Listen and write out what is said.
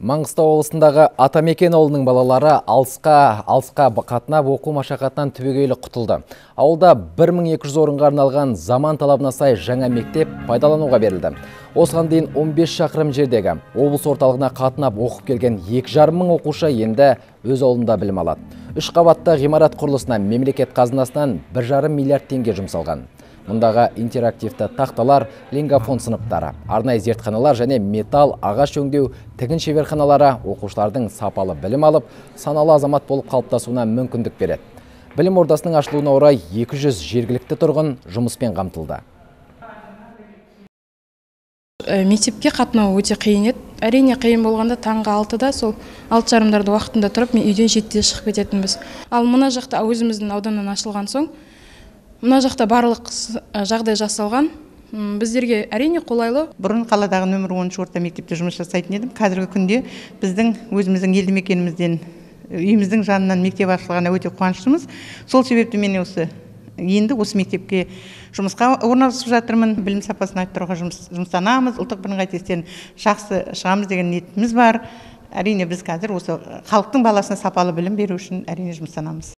Маңғыстау облысындағы Атамекен ауылының балалары алысқа алысқа қатынап оқу машақатынан түбегейлі құтылды. Ауылда 1200 орынға арналған заман талабына сай жаңа мектеп пайдалануға берілді. Осыған дейін 15 шақырым жердегі облыс орталығына қатынап оқып келген 2,5 мың оқушы енді өз ауылында білім алады. Үш қабатты ғимарат құрылысына мемлекет қазынасынан 1,5 миллиард теңге жұмсалған. Мұндағы интерактивті тақталар, лингофон сыныптары, арнайы зертханалар және металл, ағаш өңдеу, тігін шеберханалары оқушылардың сапалы білім алып, саналы азамат болып қалыптасуына мүмкіндік береді. Білім ордасының ашылуына орай 200 жергілікті тұрғын жұмыспен қамтылды. Мектепке қатынау өте қиын еді. Әрине қиын болғанда таңғы алтыда сол алты жарымдарда уақытында тұрып мен үйден жетіде шығып кететінбіз. Ал мына жақта өзіміздің ауданнан ашылған соң мына жақта барлық жағдай жасалған. Біздерге әрине қолайлы. Бұрын қаладағы нөмір оныншы орта мектепте жұмыс жасайтын едім. Қазіргі күнде біздің өзіміздің елді мекенімізден үйіміздің жанынан мектеп ашылғанына өте қуаныштымыз. Сол себепті мен осы енді осы мектепке жұмысқа орналасып жатырмын білім сапасын арттыруға жұмыс, жұмыстанамыз ұлттық бірыңғай тесттен жақсы шығамыз деген ниетіміз бар. Әрине біз қазір осы халықтың баласына сапалы білім беру үшін әрине жұмыстанамыз